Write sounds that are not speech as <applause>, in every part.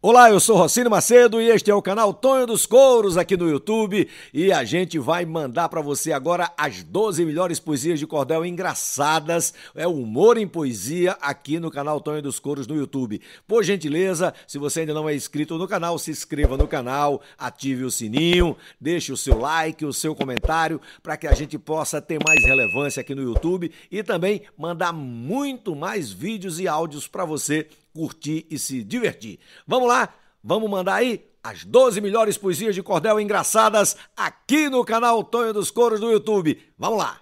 Olá, eu sou Rocino Macedo e este é o canal Tonho dos Couros aqui no YouTube e a gente vai mandar para você agora as 12 melhores poesias de cordel engraçadas, é humor em poesia aqui no canal Tonho dos Couros no YouTube. Por gentileza, se você ainda não é inscrito no canal, se inscreva no canal, ative o sininho, deixe o seu like, o seu comentário para que a gente possa ter mais relevância aqui no YouTube e também mandar muito mais vídeos e áudios para você curtir e se divertir. Vamos lá? Vamos mandar aí as 12 melhores poesias de cordel engraçadas aqui no canal Tonho dos Coros do YouTube. Vamos lá!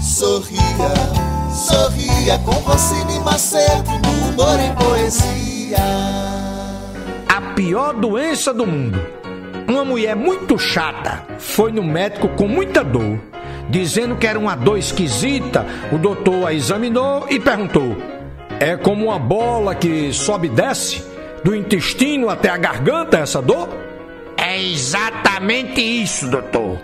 Sorria, sorria com Rocine Macedo humor em poesia. A pior doença do mundo. Uma mulher muito chata foi no médico com muita dor, dizendo que era uma dor esquisita. O doutor a examinou e perguntou: é como uma bola que sobe e desce, do intestino até a garganta, essa dor? É exatamente isso, doutor.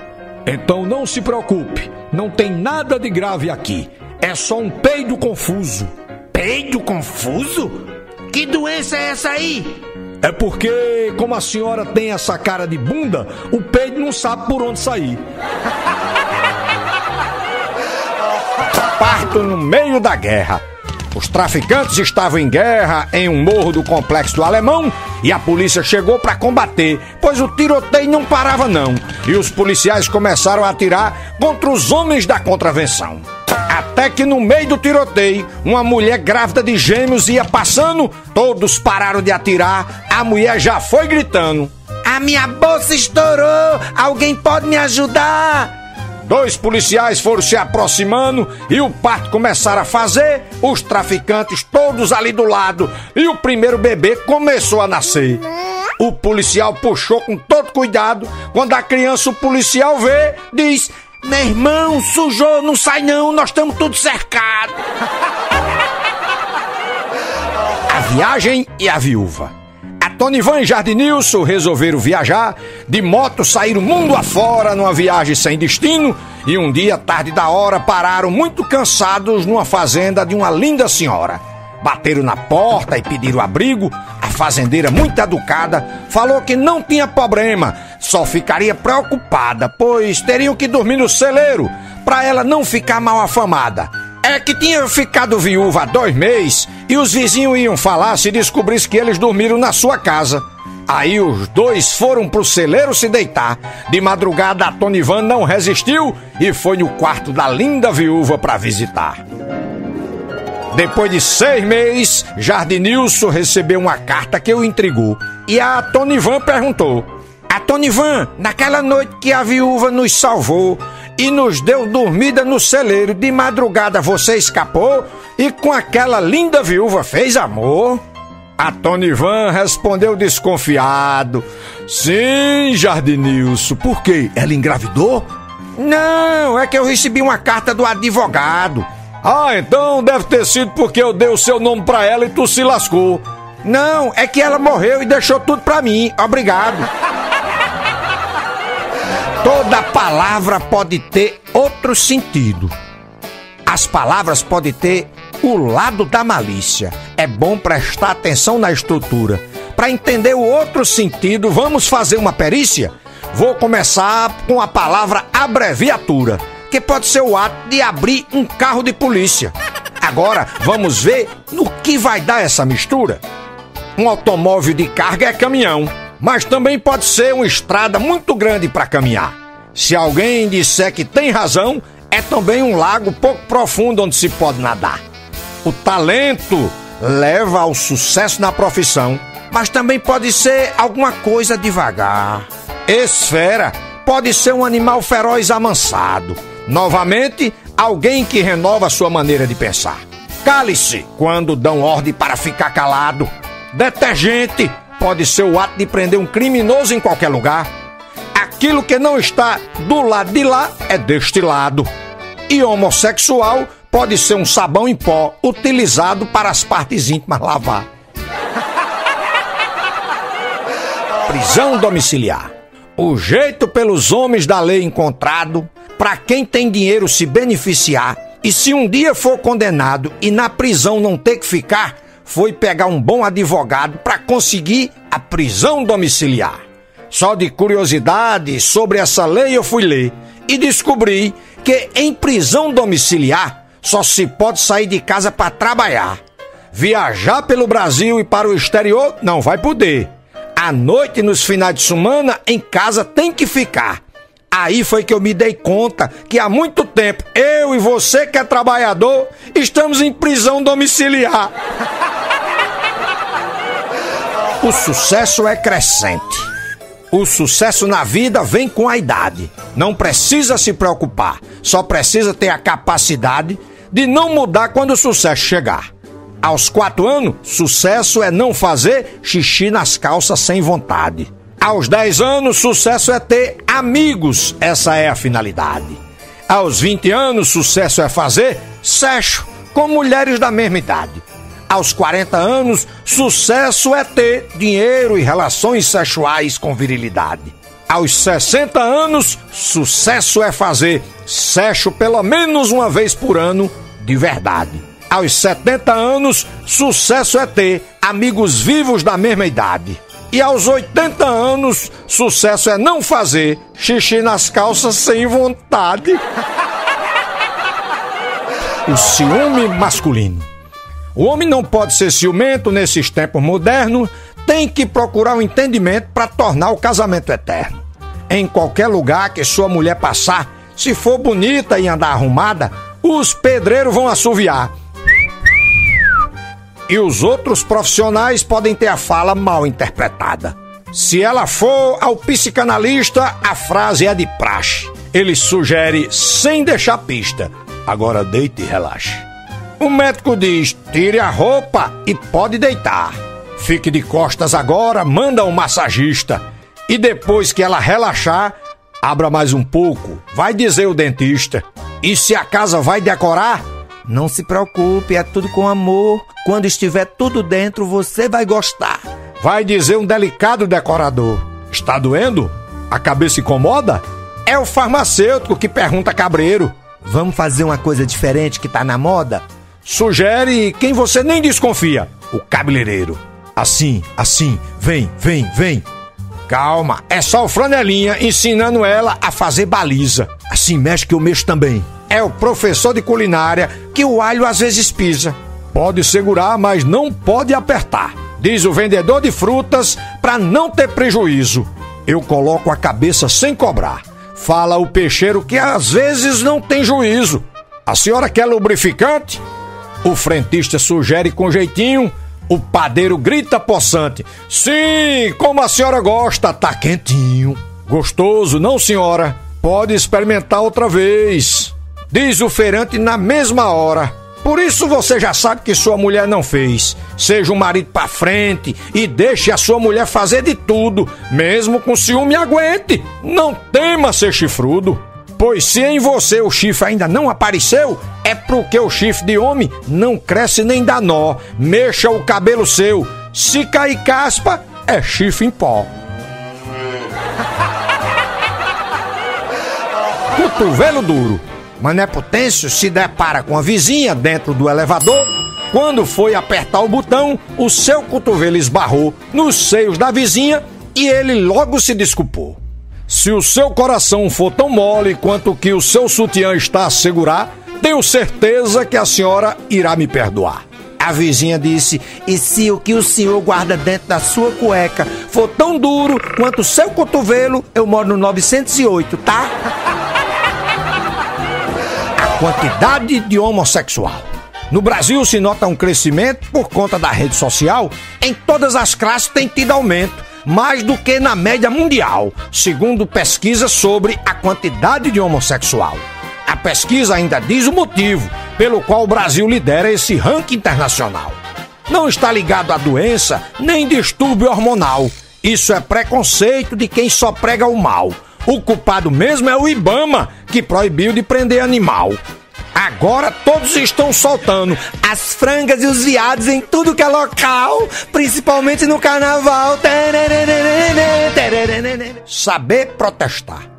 Então não se preocupe, não tem nada de grave aqui. É só um peido confuso. Peido confuso? Que doença é essa aí? É porque, como a senhora tem essa cara de bunda, o peido não sabe por onde sair. <laughs> Parto no meio da guerra. Os traficantes estavam em guerra em um morro do complexo do Alemão e a polícia chegou para combater, pois o tiroteio não parava não. E os policiais começaram a atirar contra os homens da contravenção. Até que no meio do tiroteio, uma mulher grávida de gêmeos ia passando, todos pararam de atirar, a mulher já foi gritando: A minha bolsa estourou! Alguém pode me ajudar? Dois policiais foram se aproximando e o parto começaram a fazer, os traficantes todos ali do lado, e o primeiro bebê começou a nascer. O policial puxou com todo cuidado. Quando a criança, o policial vê, diz: Meu irmão, sujou, não sai não, nós estamos tudo cercados. <laughs> a viagem e a viúva. Tonivan e Jardinilson resolveram viajar, de moto saíram mundo afora numa viagem sem destino e um dia, tarde da hora, pararam muito cansados numa fazenda de uma linda senhora. Bateram na porta e pediram abrigo. A fazendeira, muito educada, falou que não tinha problema, só ficaria preocupada, pois teriam que dormir no celeiro para ela não ficar mal afamada. É que tinha ficado viúva há dois meses e os vizinhos iam falar se descobrisse que eles dormiram na sua casa. Aí os dois foram pro celeiro se deitar. De madrugada, a Tonivan não resistiu e foi no quarto da linda viúva para visitar. Depois de seis meses, Jardinilson recebeu uma carta que o intrigou. E a Tonivan perguntou: A Tonivan, naquela noite que a viúva nos salvou, e nos deu dormida no celeiro. De madrugada você escapou e com aquela linda viúva fez amor? A Tony Van respondeu desconfiado. Sim, Jardinilson. Por quê? Ela engravidou? Não, é que eu recebi uma carta do advogado. Ah, então deve ter sido porque eu dei o seu nome pra ela e tu se lascou. Não, é que ela morreu e deixou tudo pra mim. Obrigado. <laughs> Toda palavra pode ter outro sentido. As palavras podem ter o lado da malícia. É bom prestar atenção na estrutura. Para entender o outro sentido, vamos fazer uma perícia? Vou começar com a palavra abreviatura, que pode ser o ato de abrir um carro de polícia. Agora, vamos ver no que vai dar essa mistura. Um automóvel de carga é caminhão mas também pode ser uma estrada muito grande para caminhar. Se alguém disser que tem razão, é também um lago pouco profundo onde se pode nadar. O talento leva ao sucesso na profissão, mas também pode ser alguma coisa devagar. Esfera pode ser um animal feroz amansado. Novamente, alguém que renova sua maneira de pensar. Cale-se quando dão ordem para ficar calado. Detergente pode ser o ato de prender um criminoso em qualquer lugar. Aquilo que não está do lado de lá é deste lado. E homossexual pode ser um sabão em pó utilizado para as partes íntimas lavar. <laughs> Prisão domiciliar. O jeito pelos homens da lei encontrado para quem tem dinheiro se beneficiar e se um dia for condenado e na prisão não ter que ficar, foi pegar um bom advogado para conseguir a prisão domiciliar. Só de curiosidade sobre essa lei eu fui ler e descobri que em prisão domiciliar só se pode sair de casa para trabalhar. Viajar pelo Brasil e para o exterior não vai poder. À noite, nos finais de semana, em casa tem que ficar. Aí foi que eu me dei conta que há muito tempo eu e você que é trabalhador estamos em prisão domiciliar. <laughs> O sucesso é crescente. O sucesso na vida vem com a idade. Não precisa se preocupar, só precisa ter a capacidade de não mudar quando o sucesso chegar. Aos quatro anos, sucesso é não fazer xixi nas calças sem vontade. Aos dez anos, sucesso é ter amigos, essa é a finalidade. Aos 20 anos, sucesso é fazer sexo com mulheres da mesma idade aos 40 anos, sucesso é ter dinheiro e relações sexuais com virilidade. Aos 60 anos, sucesso é fazer sexo pelo menos uma vez por ano de verdade. Aos 70 anos, sucesso é ter amigos vivos da mesma idade. E aos 80 anos, sucesso é não fazer xixi nas calças sem vontade. <laughs> O ciúme masculino. O homem não pode ser ciumento nesses tempos modernos, tem que procurar o um entendimento para tornar o casamento eterno. Em qualquer lugar que sua mulher passar, se for bonita e andar arrumada, os pedreiros vão assoviar. E os outros profissionais podem ter a fala mal interpretada. Se ela for ao psicanalista, a frase é de praxe. Ele sugere sem deixar pista. Agora deite e relaxe. O médico diz: tire a roupa e pode deitar. Fique de costas agora, manda um massagista. E depois que ela relaxar, abra mais um pouco, vai dizer o dentista. E se a casa vai decorar? Não se preocupe, é tudo com amor. Quando estiver tudo dentro, você vai gostar. Vai dizer um delicado decorador. Está doendo? A cabeça incomoda? É o farmacêutico que pergunta cabreiro. Vamos fazer uma coisa diferente que tá na moda? Sugere quem você nem desconfia, o cabeleireiro. Assim, assim, vem, vem, vem. Calma, é só o Franelinha ensinando ela a fazer baliza. Assim mexe que eu mexo também. É o professor de culinária que o alho às vezes pisa. Pode segurar, mas não pode apertar. Diz o vendedor de frutas para não ter prejuízo. Eu coloco a cabeça sem cobrar. Fala o peixeiro que às vezes não tem juízo. A senhora quer lubrificante? O frentista sugere com jeitinho. O padeiro grita possante: Sim, como a senhora gosta, tá quentinho. Gostoso, não, senhora? Pode experimentar outra vez. Diz o feirante na mesma hora. Por isso você já sabe que sua mulher não fez. Seja o marido pra frente e deixe a sua mulher fazer de tudo, mesmo com ciúme aguente. Não tema ser chifrudo. Pois se em você o chifre ainda não apareceu, é porque o chifre de homem não cresce nem dá nó. Mexa o cabelo seu. Se cair caspa, é chifre em pó. <laughs> Cotovelo duro. Mané Potêncio se depara com a vizinha dentro do elevador. Quando foi apertar o botão, o seu cotovelo esbarrou nos seios da vizinha e ele logo se desculpou. Se o seu coração for tão mole quanto que o seu sutiã está a segurar, tenho certeza que a senhora irá me perdoar. A vizinha disse: E se o que o senhor guarda dentro da sua cueca for tão duro quanto o seu cotovelo, eu moro no 908, tá? <laughs> A quantidade de homossexual. No Brasil se nota um crescimento por conta da rede social. Em todas as classes tem tido aumento mais do que na média mundial, segundo pesquisa sobre a quantidade de homossexual. A pesquisa ainda diz o motivo pelo qual o Brasil lidera esse ranking internacional. Não está ligado à doença nem distúrbio hormonal. Isso é preconceito de quem só prega o mal. O culpado mesmo é o Ibama, que proibiu de prender animal. Agora todos estão soltando as frangas e os viados em tudo que é local, principalmente no carnaval. Saber protestar.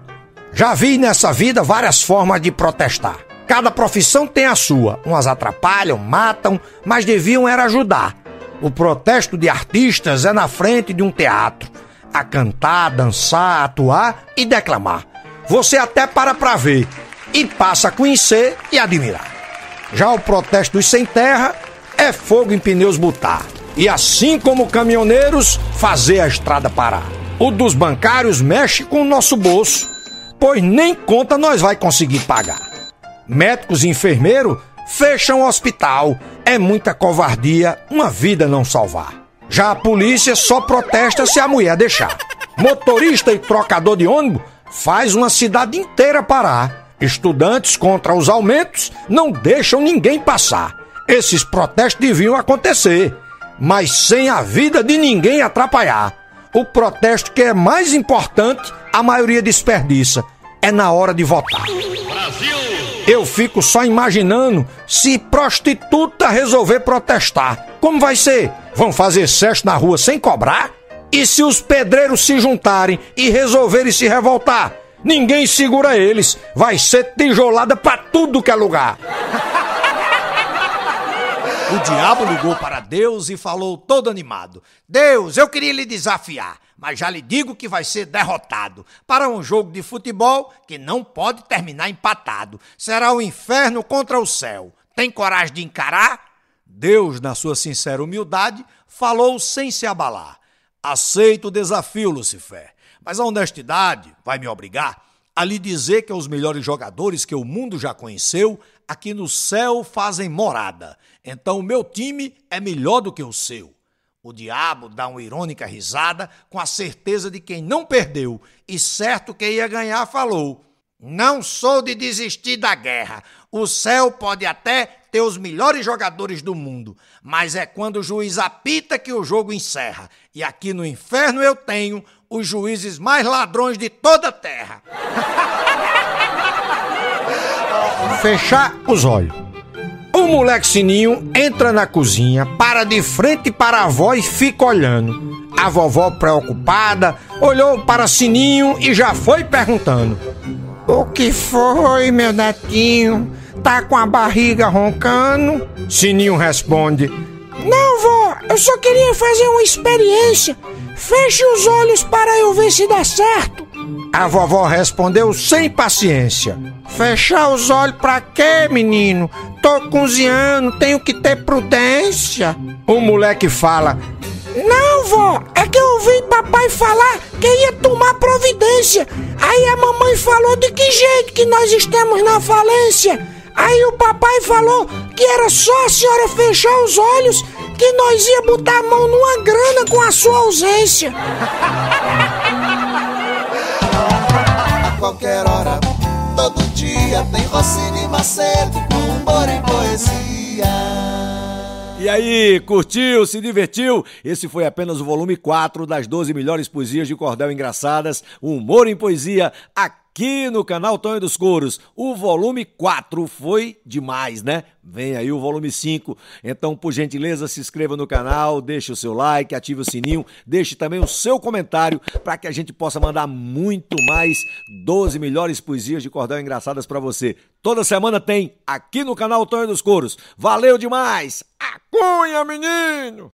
Já vi nessa vida várias formas de protestar. Cada profissão tem a sua. Umas atrapalham, matam, mas deviam era ajudar. O protesto de artistas é na frente de um teatro, a cantar, dançar, atuar e declamar. Você até para pra ver e passa a conhecer e admirar. Já o protesto dos sem terra é fogo em pneus botar. E assim como caminhoneiros, fazer a estrada parar. O dos bancários mexe com o nosso bolso, pois nem conta nós vai conseguir pagar. Médicos e enfermeiros fecham o hospital. É muita covardia uma vida não salvar. Já a polícia só protesta se a mulher deixar. Motorista e trocador de ônibus faz uma cidade inteira parar. Estudantes contra os aumentos não deixam ninguém passar. Esses protestos deviam acontecer, mas sem a vida de ninguém atrapalhar. O protesto que é mais importante, a maioria desperdiça, é na hora de votar. Brasil! Eu fico só imaginando se prostituta resolver protestar. Como vai ser? Vão fazer sexo na rua sem cobrar? E se os pedreiros se juntarem e resolverem se revoltar? Ninguém segura eles. Vai ser tijolada para tudo que é lugar. <laughs> O diabo ligou para Deus e falou todo animado: Deus, eu queria lhe desafiar, mas já lhe digo que vai ser derrotado. Para um jogo de futebol que não pode terminar empatado. Será o inferno contra o céu. Tem coragem de encarar? Deus, na sua sincera humildade, falou sem se abalar. Aceito o desafio, Lucifer, mas a honestidade vai me obrigar a lhe dizer que os melhores jogadores que o mundo já conheceu aqui no céu fazem morada. Então o meu time é melhor do que o seu. O diabo dá uma irônica risada com a certeza de quem não perdeu e certo que ia ganhar falou: Não sou de desistir da guerra. O céu pode até ter os melhores jogadores do mundo, mas é quando o juiz apita que o jogo encerra. E aqui no inferno eu tenho os juízes mais ladrões de toda a terra. <laughs> Fechar os olhos. O moleque Sininho entra na cozinha, para de frente para a avó e fica olhando. A vovó, preocupada, olhou para Sininho e já foi perguntando: O que foi, meu netinho? tá com a barriga roncando? Sininho responde: Não, vó, eu só queria fazer uma experiência. Feche os olhos para eu ver se dá certo. A vovó respondeu sem paciência: Fechar os olhos pra quê, menino? Tô cozinhando, tenho que ter prudência. O moleque fala: Não, vó, é que eu ouvi papai falar que ia tomar providência. Aí a mamãe falou de que jeito que nós estamos na falência. Aí o papai falou que era só a senhora fechar os olhos que nós ia botar a mão numa grana com a sua ausência. A qualquer hora, todo dia tem Rossini Macedo com humor em poesia. E aí, curtiu, se divertiu? Esse foi apenas o volume 4 das 12 melhores poesias de cordel engraçadas, Humor em Poesia, aqui aqui no canal Tonho dos Couros. O volume 4 foi demais, né? Vem aí o volume 5. Então, por gentileza, se inscreva no canal, deixe o seu like, ative o sininho, deixe também o seu comentário para que a gente possa mandar muito mais 12 melhores poesias de cordel engraçadas para você. Toda semana tem aqui no canal Tonho dos Couros. Valeu demais! A cunha, menino!